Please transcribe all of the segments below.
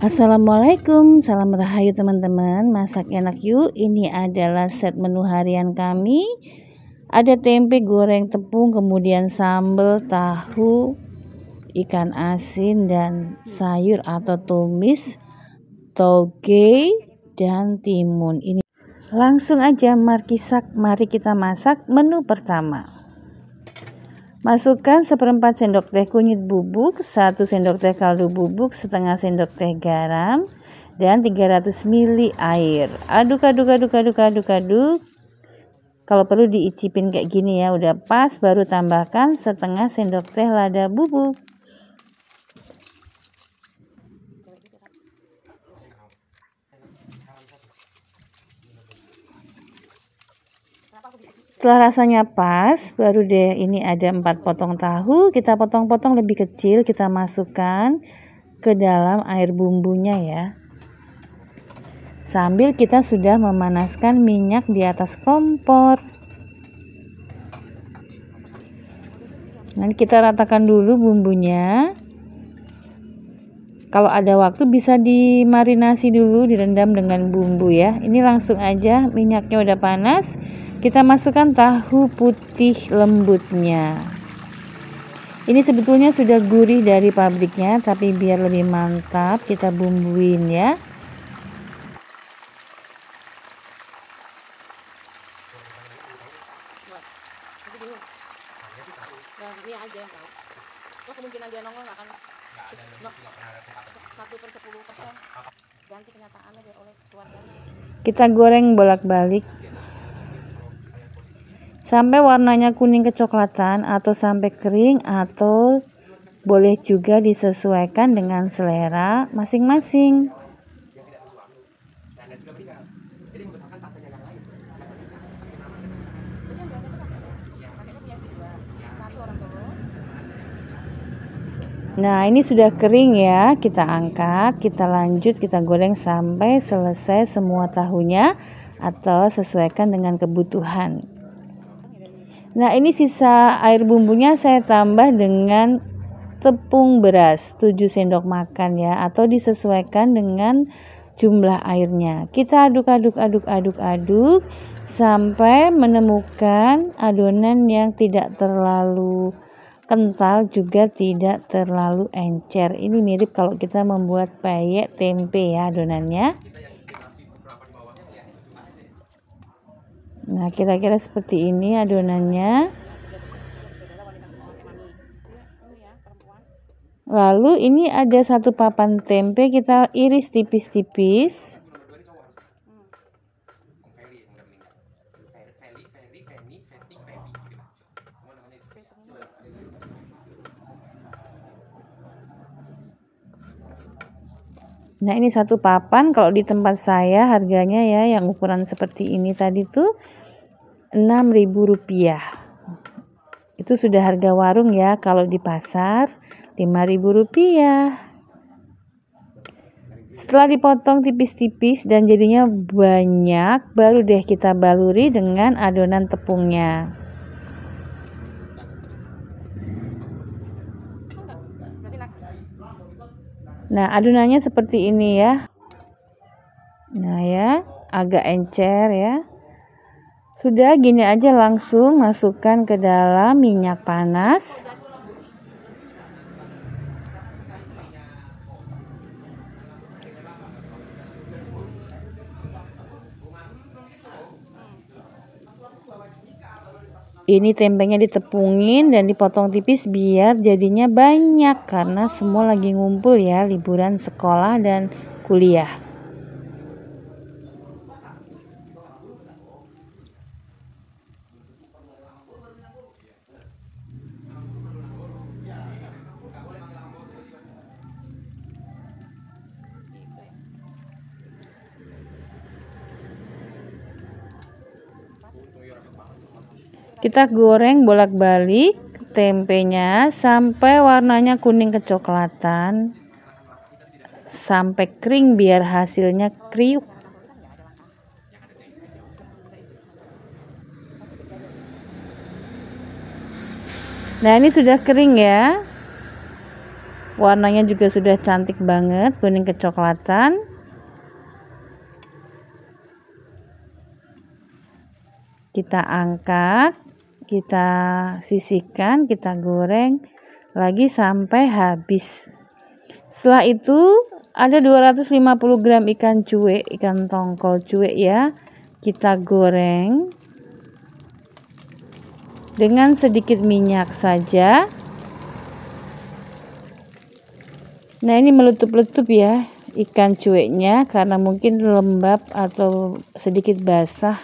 Assalamualaikum, salam rahayu teman-teman. Masak enak yuk, ini adalah set menu harian kami. Ada tempe goreng tepung, kemudian sambal, tahu, ikan asin, dan sayur atau tumis Toge, dan timun. Ini Langsung aja markisak, mari kita masak menu pertama Masukkan seperempat sendok teh kunyit bubuk, satu sendok teh kaldu bubuk, setengah sendok teh garam, dan 300 ml air. Aduk, aduk, aduk, aduk, aduk, aduk. Kalau perlu diicipin kayak gini ya, udah pas, baru tambahkan setengah sendok teh lada bubuk. Setelah rasanya pas, baru deh ini ada empat potong tahu, kita potong-potong lebih kecil, kita masukkan ke dalam air bumbunya ya. Sambil kita sudah memanaskan minyak di atas kompor. Nanti kita ratakan dulu bumbunya. Kalau ada waktu bisa dimarinasi dulu, direndam dengan bumbu ya. Ini langsung aja minyaknya udah panas kita masukkan tahu putih lembutnya. Ini sebetulnya sudah gurih dari pabriknya, tapi biar lebih mantap kita bumbuin ya. Kita goreng bolak-balik. Sampai warnanya kuning kecoklatan atau sampai kering atau boleh juga disesuaikan dengan selera masing-masing. Nah, ini sudah kering ya. Kita angkat, kita lanjut, kita goreng sampai selesai semua tahunya atau sesuaikan dengan kebutuhan. Nah, ini sisa air bumbunya saya tambah dengan tepung beras 7 sendok makan ya atau disesuaikan dengan jumlah airnya. Kita aduk-aduk aduk-aduk aduk sampai menemukan adonan yang tidak terlalu kental juga tidak terlalu encer. Ini mirip kalau kita membuat payek tempe ya adonannya. Nah, kira-kira seperti ini adonannya. Lalu ini ada satu papan tempe kita iris tipis-tipis. Nah ini satu papan kalau di tempat saya harganya ya yang ukuran seperti ini tadi tuh Rp6.000. Itu sudah harga warung ya. Kalau di pasar Rp5.000. Setelah dipotong tipis-tipis dan jadinya banyak, baru deh kita baluri dengan adonan tepungnya. Nah, adonannya seperti ini ya. Nah, ya, agak encer ya. Sudah gini aja langsung masukkan ke dalam minyak panas. Ini tempenya ditepungin dan dipotong tipis biar jadinya banyak karena semua lagi ngumpul ya liburan sekolah dan kuliah. Kita goreng bolak-balik tempenya sampai warnanya kuning kecoklatan. Sampai kering biar hasilnya kriuk. Nah, ini sudah kering ya. warnanya juga sudah cantik banget kuning kecoklatan kita angkat kita sisihkan kita goreng lagi sampai habis. Setelah itu ada 250 gram ikan cuek ikan tongkol cuek ya. Kita goreng dengan sedikit minyak saja. Nah ini meletup-letup ya ikan cueknya karena mungkin lembab atau sedikit basah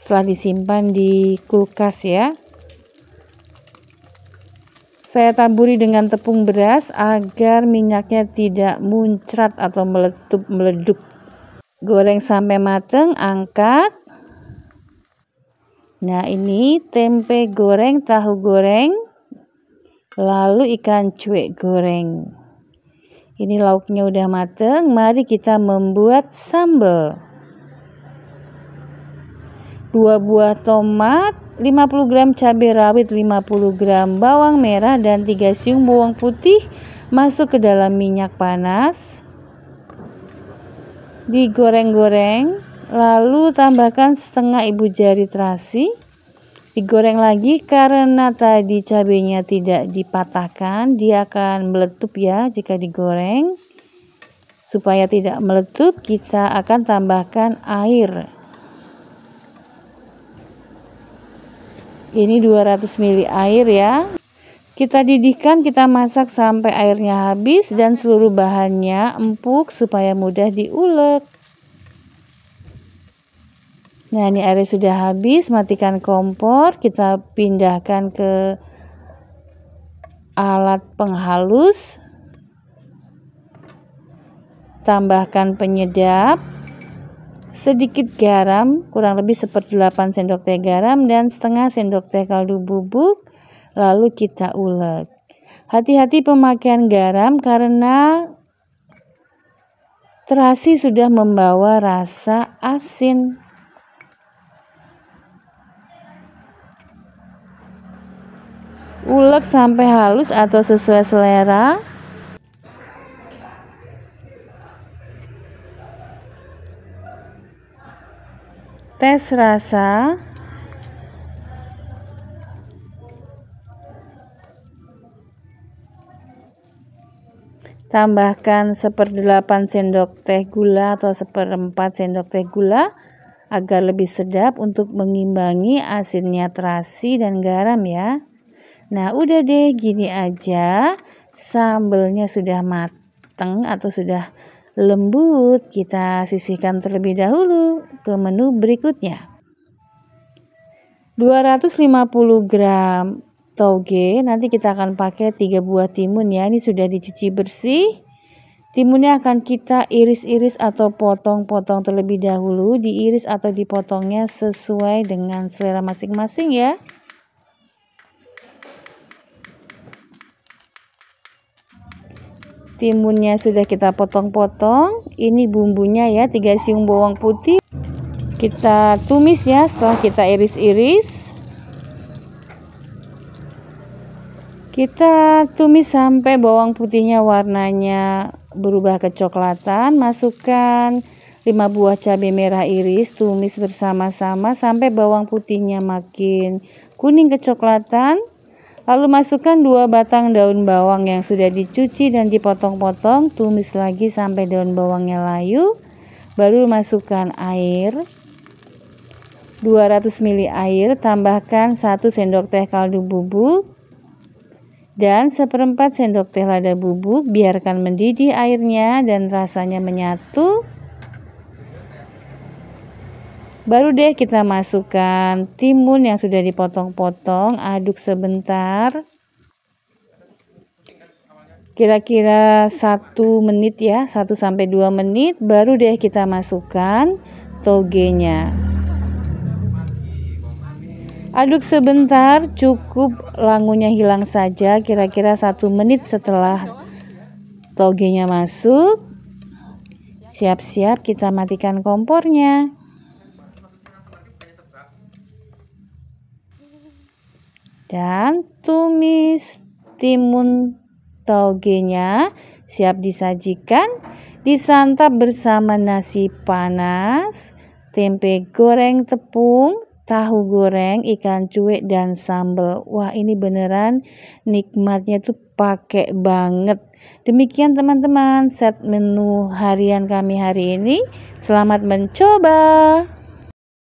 setelah disimpan di kulkas ya saya taburi dengan tepung beras agar minyaknya tidak muncrat atau meletup meleduk. Goreng sampai matang, angkat. Nah, ini tempe goreng, tahu goreng, lalu ikan cuek goreng. Ini lauknya udah mateng, mari kita membuat sambal. Dua buah tomat, 50 gram cabai rawit, 50 gram bawang merah dan 3 siung bawang putih masuk ke dalam minyak panas. Digoreng-goreng, lalu tambahkan setengah ibu jari terasi. Digoreng lagi karena tadi cabenya tidak dipatahkan, dia akan meletup ya jika digoreng. Supaya tidak meletup, kita akan tambahkan air. Ini 200 ml air ya. Kita didihkan kita masak sampai airnya habis dan seluruh bahannya empuk supaya mudah diulek. Nah ini airnya sudah habis matikan kompor kita pindahkan ke alat penghalus. Tambahkan penyedap sedikit garam, kurang lebih 8 sendok teh garam dan setengah sendok teh kaldu bubuk, lalu kita ulek. Hati-hati pemakaian garam karena terasi sudah membawa rasa asin. Ulek sampai halus atau sesuai selera. Tes rasa. Tambahkan seperdelapan sendok teh gula atau seperempat sendok teh gula agar lebih sedap untuk mengimbangi asinnya terasi dan garam ya. Nah udah deh gini aja. Sambelnya sudah mateng atau sudah lembut kita sisihkan terlebih dahulu ke menu berikutnya. 250 gram toge nanti kita akan pakai 3 buah timun ya ini sudah dicuci bersih. Timunnya akan kita iris-iris atau potong-potong terlebih dahulu diiris atau dipotongnya sesuai dengan selera masing-masing ya timunnya sudah kita potong-potong. Ini bumbunya ya 3 siung bawang putih. Kita tumis ya setelah kita iris-iris. Kita tumis sampai bawang putihnya warnanya berubah kecoklatan. Masukkan 5 buah cabai merah iris tumis bersama-sama sampai bawang putihnya makin kuning kecoklatan Lalu masukkan dua batang daun bawang yang sudah dicuci dan dipotong-potong, tumis lagi sampai daun bawangnya layu. Baru masukkan air 200 ml air, tambahkan 1 sendok teh kaldu bubuk dan seperempat sendok teh lada bubuk, biarkan mendidih airnya dan rasanya menyatu. Baru deh kita masukkan timun yang sudah dipotong-potong, aduk sebentar. Kira-kira satu menit ya, 1 sampai 2 menit baru deh kita masukkan togenya. Aduk sebentar, cukup langunya hilang saja kira-kira satu menit setelah togenya masuk. Siap-siap kita matikan kompornya. Dan tumis timun togenya siap disajikan, disantap bersama nasi panas, tempe goreng tepung, tahu goreng, ikan cuek dan sambal. Wah, ini beneran nikmatnya tuh pakai banget. Demikian teman-teman set menu harian kami hari ini. Selamat mencoba.